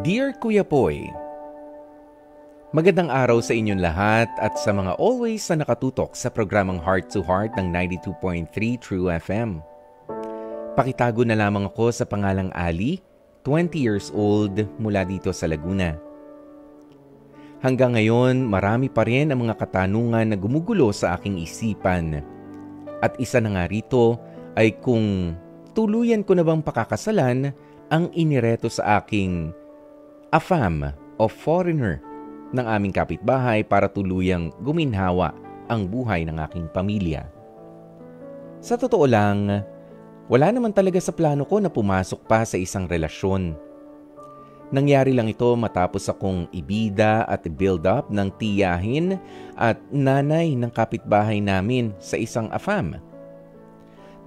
Dear Kuya Poy, Magandang araw sa inyong lahat at sa mga always na nakatutok sa programang Heart to Heart ng 92.3 True FM. Pakitago na lamang ako sa pangalang Ali, 20 years old mula dito sa Laguna. Hanggang ngayon, marami pa rin ang mga katanungan na gumugulo sa aking isipan. At isa na nga rito ay kung tuluyan ko na bang pakakasalan ang inireto sa aking afam o foreigner ng aming kapitbahay para tuluyang guminhawa ang buhay ng aking pamilya. Sa totoo lang, wala naman talaga sa plano ko na pumasok pa sa isang relasyon. Nangyari lang ito matapos akong ibida at build up ng tiyahin at nanay ng kapitbahay namin sa isang afam.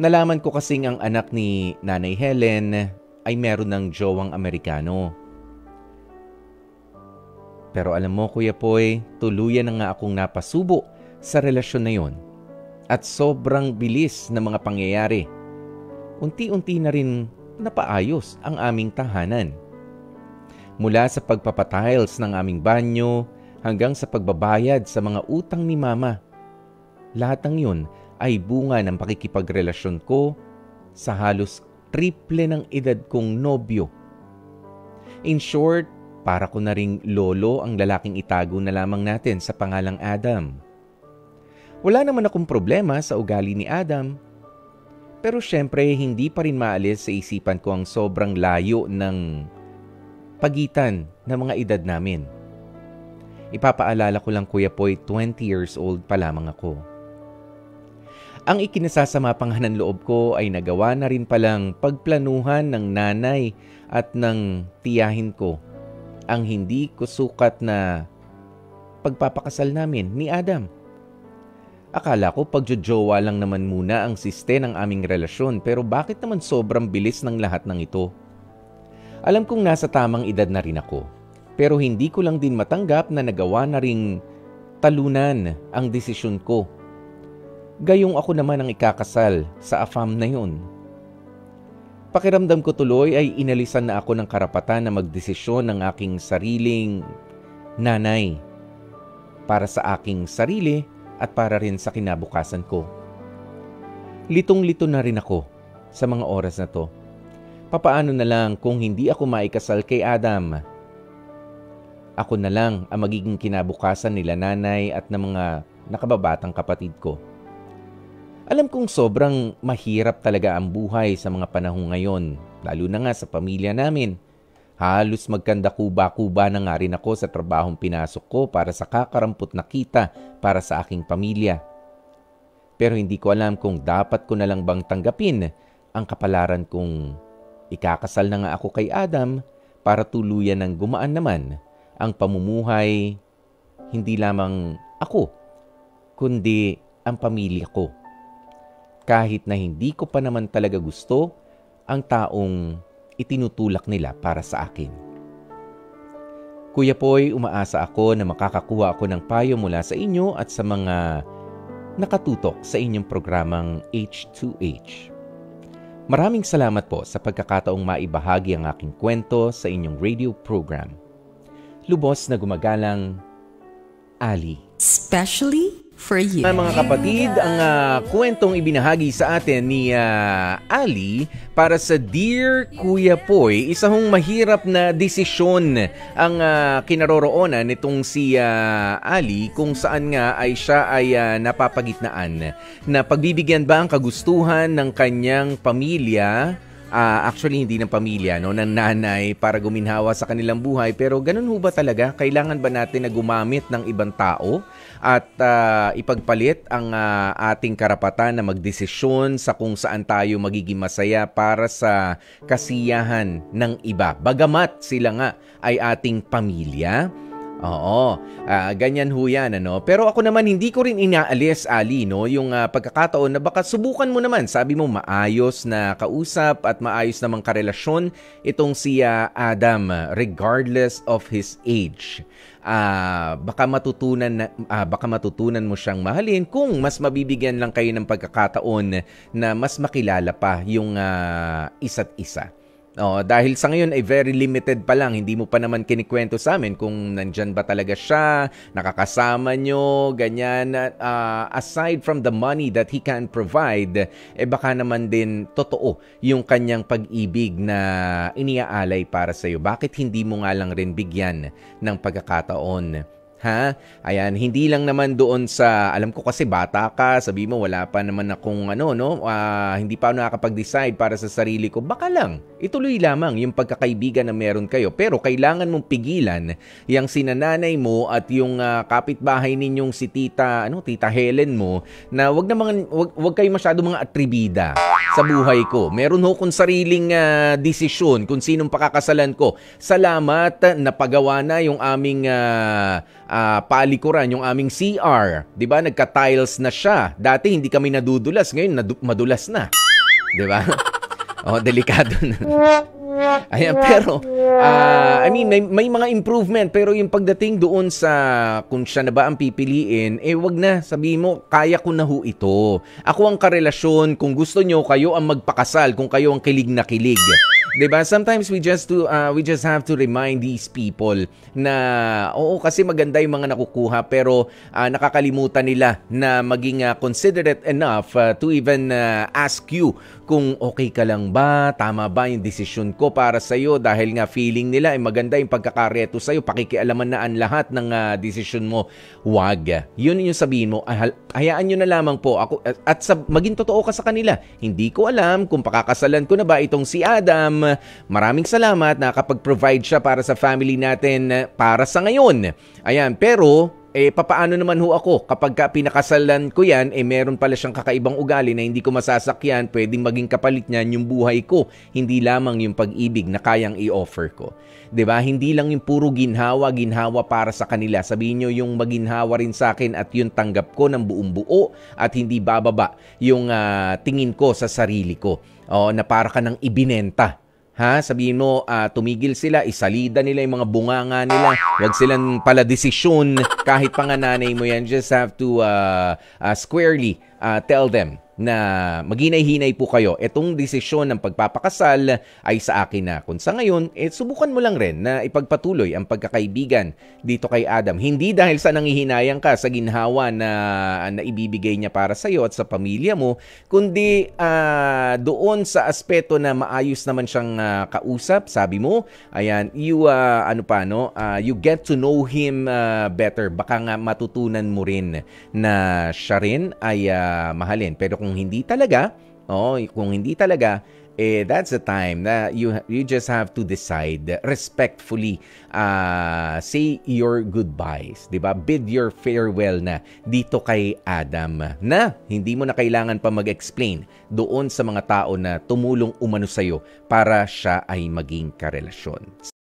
Nalaman ko kasing ang anak ni Nanay Helen ay meron ng jowang Amerikano. Pero alam mo Kuya Poy, tuluyan na nga akong napasubo sa relasyon na yon. At sobrang bilis ng mga pangyayari. Unti-unti na rin napaayos ang aming tahanan. Mula sa pagpapatiles ng aming banyo hanggang sa pagbabayad sa mga utang ni Mama. Lahat ng yun ay bunga ng pakikipagrelasyon ko sa halos triple ng edad kong nobyo. In short, para ko na ring lolo ang lalaking itago na lamang natin sa pangalang Adam. Wala naman akong problema sa ugali ni Adam. Pero syempre, hindi pa rin maalis sa isipan ko ang sobrang layo ng pagitan ng mga edad namin. Ipapaalala ko lang Kuya Poy, 20 years old pa lamang ako. Ang ikinasasama panghanan loob ko ay nagawa na rin palang pagplanuhan ng nanay at ng tiyahin ko ang hindi ko sukat na pagpapakasal namin ni Adam. Akala ko pagjojowa lang naman muna ang siste ng aming relasyon pero bakit naman sobrang bilis ng lahat ng ito? Alam kong nasa tamang edad na rin ako pero hindi ko lang din matanggap na nagawa na ring talunan ang desisyon ko. Gayong ako naman ang ikakasal sa afam na yun. Pakiramdam ko tuloy ay inalisan na ako ng karapatan na magdesisyon ng aking sariling nanay para sa aking sarili at para rin sa kinabukasan ko. Litong-lito na rin ako sa mga oras na to. Papaano na lang kung hindi ako maikasal kay Adam? Ako na lang ang magiging kinabukasan nila nanay at ng mga nakababatang kapatid ko. Alam kong sobrang mahirap talaga ang buhay sa mga panahong ngayon, lalo na nga sa pamilya namin. Halos magkanda kuba-kuba na nga rin ako sa trabahong pinasok ko para sa kakarampot na kita para sa aking pamilya. Pero hindi ko alam kung dapat ko na lang bang tanggapin ang kapalaran kong ikakasal na nga ako kay Adam para tuluyan ng gumaan naman ang pamumuhay hindi lamang ako, kundi ang pamilya ko kahit na hindi ko pa naman talaga gusto ang taong itinutulak nila para sa akin. Kuya Poy, umaasa ako na makakakuha ako ng payo mula sa inyo at sa mga nakatutok sa inyong programang H2H. Maraming salamat po sa pagkakataong maibahagi ang aking kwento sa inyong radio program. Lubos na gumagalang, Ali. Especially for you. Mga kapatid, ang uh, kwentong ibinahagi sa atin ni uh, Ali para sa Dear Kuya Poy, isa hong mahirap na desisyon ang uh, kinaroroonan nitong si uh, Ali kung saan nga ay siya ay uh, napapagitnaan na pagbibigyan ba ang kagustuhan ng kanyang pamilya uh, actually hindi ng pamilya, no, ng nanay para guminhawa sa kanilang buhay. Pero ganun ho ba talaga? Kailangan ba natin na gumamit ng ibang tao at uh, ipagpalit ang uh, ating karapatan na magdesisyon sa kung saan tayo magiging masaya para sa kasiyahan ng iba? Bagamat sila nga ay ating pamilya, Oo, uh, ganyan ho yan, ano. Pero ako naman hindi ko rin inaalis, Ali, no, yung uh, pagkakataon na baka subukan mo naman. Sabi mo maayos na kausap at maayos namang karelasyon itong si uh, Adam regardless of his age. Uh, baka matutunan na, uh, baka matutunan mo siyang mahalin kung mas mabibigyan lang kayo ng pagkakataon na mas makilala pa yung uh, isa't isa. Oh, dahil sa ngayon ay very limited pa lang, hindi mo pa naman kinikwento sa amin kung nandyan ba talaga siya, nakakasama nyo, ganyan. Uh, aside from the money that he can provide, eh baka naman din totoo yung kanyang pag-ibig na iniaalay para sa iyo. Bakit hindi mo nga lang rin bigyan ng pagkakataon Ha? Ayan, hindi lang naman doon sa, alam ko kasi bata ka, sabi mo wala pa naman akong ano, no? Uh, hindi pa ako nakakapag-decide para sa sarili ko. Baka lang, ituloy lamang yung pagkakaibigan na meron kayo. Pero kailangan mong pigilan yung sinananay mo at yung uh, kapitbahay ninyong si tita, ano, tita Helen mo, na wag na mga, wag, wag kayo masyado mga atribida sa buhay ko. Meron ho kong sariling uh, desisyon kung sinong pakakasalan ko. Salamat, napagawa na yung aming uh, uh, palikuran, yung aming CR. 'Di ba? Nagka-tiles na siya. Dati hindi kami nadudulas, ngayon nadu- madulas na. 'Di ba? oh, delikado na. Ayan, pero, uh, I mean, may, may mga improvement, pero yung pagdating doon sa kung siya na ba ang pipiliin, eh wag na, sabi mo, kaya ko na ho ito. Ako ang karelasyon, kung gusto nyo, kayo ang magpakasal, kung kayo ang kilig na kilig. 'Di ba? Sometimes we just to uh, we just have to remind these people na oo kasi maganda yung mga nakukuha pero uh, nakakalimutan nila na maging uh, considerate enough uh, to even uh, ask you kung okay ka lang ba, tama ba yung desisyon ko para sa iyo dahil nga feeling nila ay maganda yung pagkakareto sa iyo, pakikialaman na ang lahat ng uh, desisyon mo. Wag. Yun yung sabihin mo, hayaan nyo na lamang po ako at sa maging totoo ka sa kanila. Hindi ko alam kung pakakasalan ko na ba itong si Adam Maraming salamat na kapag-provide siya para sa family natin eh, para sa ngayon. Ayan, pero eh papaano naman ho ako kapag ka pinakasalan ko yan, eh meron pala siyang kakaibang ugali na hindi ko masasakyan, pwedeng maging kapalit niyan yung buhay ko, hindi lamang yung pag-ibig na kayang i-offer ko. 'Di ba? Hindi lang yung puro ginhawa, ginhawa para sa kanila. Sabihin niyo yung maginhawa rin sa akin at yung tanggap ko ng buong buo at hindi bababa yung uh, tingin ko sa sarili ko. O, na para ka ng ibinenta Ha? Sabihin mo, uh, tumigil sila, isalida nila yung mga bunganga nila. Huwag silang pala desisyon kahit pangananay mo yan. Just have to uh, uh, squarely uh, tell them na maghinay-hinay po kayo. Itong desisyon ng pagpapakasal ay sa akin na. Kung sa ngayon, eh, subukan mo lang rin na ipagpatuloy ang pagkakaibigan dito kay Adam. Hindi dahil sa nangihinayang ka sa ginhawa na, na ibibigay niya para sa iyo at sa pamilya mo, kundi uh, doon sa aspeto na maayos naman siyang uh, kausap, sabi mo, ayan, you, uh, ano pa, no, uh, you get to know him uh, better. Baka nga matutunan mo rin na siya rin ay uh, mahalin. Pero kung hindi talaga, oh, kung hindi talaga, eh that's the time na you you just have to decide respectfully uh, say your goodbyes 'di ba? Bid your farewell na dito kay Adam na hindi mo na kailangan pa mag-explain doon sa mga tao na tumulong umano sa iyo para siya ay maging karelasyon